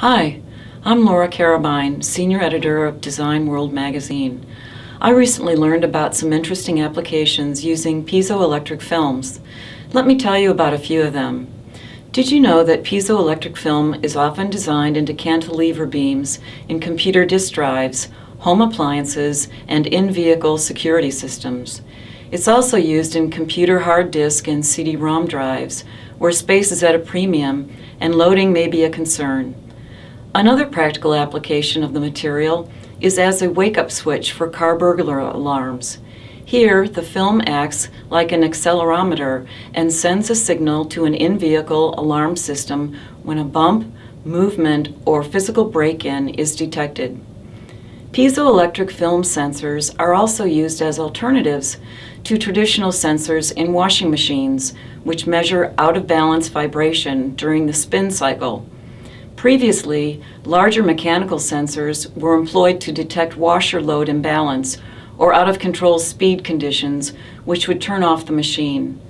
Hi, I'm Laura Carrabine, Senior Editor of Design World magazine. I recently learned about some interesting applications using piezoelectric films. Let me tell you about a few of them. Did you know that piezoelectric film is often designed into cantilever beams in computer disk drives, home appliances, and in-vehicle security systems? It's also used in computer hard disk and CD-ROM drives, where space is at a premium and loading may be a concern. Another practical application of the material is as a wake-up switch for car burglar alarms. Here, the film acts like an accelerometer and sends a signal to an in-vehicle alarm system when a bump, movement, or physical break-in is detected. Piezoelectric film sensors are also used as alternatives to traditional sensors in washing machines, which measure out-of-balance vibration during the spin cycle. Previously, larger mechanical sensors were employed to detect washer load imbalance or out of control speed conditions, which would turn off the machine.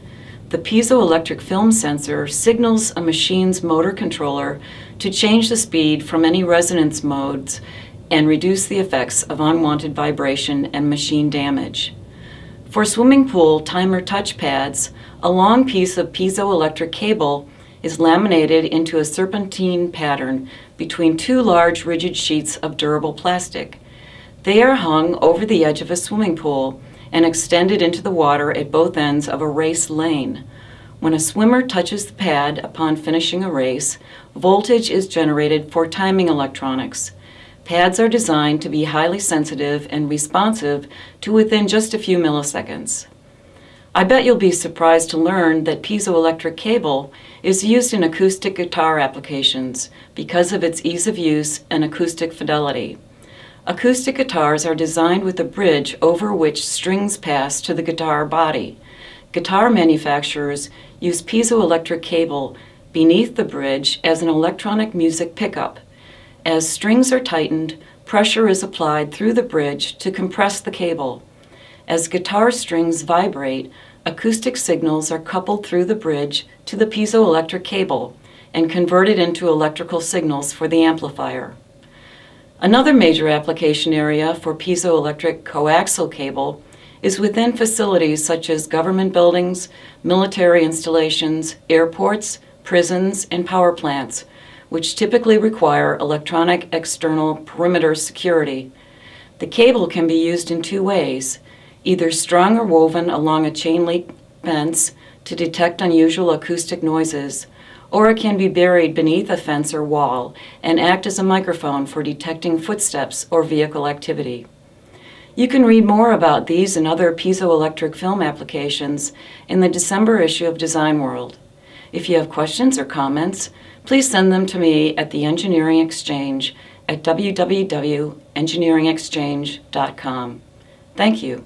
The piezoelectric film sensor signals a machine's motor controller to change the speed from any resonance modes and reduce the effects of unwanted vibration and machine damage. For swimming pool timer touch pads, a long piece of piezoelectric cable is laminated into a serpentine pattern between two large rigid sheets of durable plastic. They are hung over the edge of a swimming pool and extended into the water at both ends of a race lane. When a swimmer touches the pad upon finishing a race, voltage is generated for timing electronics. Pads are designed to be highly sensitive and responsive to within just a few milliseconds. I bet you'll be surprised to learn that piezoelectric cable is used in acoustic guitar applications because of its ease of use and acoustic fidelity. Acoustic guitars are designed with a bridge over which strings pass to the guitar body. Guitar manufacturers use piezoelectric cable beneath the bridge as an electronic music pickup. As strings are tightened, pressure is applied through the bridge to compress the cable. As guitar strings vibrate, acoustic signals are coupled through the bridge to the piezoelectric cable and converted into electrical signals for the amplifier. Another major application area for piezoelectric coaxial cable is within facilities such as government buildings, military installations, airports, prisons, and power plants, which typically require electronic external perimeter security. The cable can be used in two ways either strung or woven along a chain link fence to detect unusual acoustic noises, or it can be buried beneath a fence or wall and act as a microphone for detecting footsteps or vehicle activity. You can read more about these and other piezoelectric film applications in the December issue of Design World. If you have questions or comments, please send them to me at the Engineering Exchange at www.engineeringexchange.com. Thank you.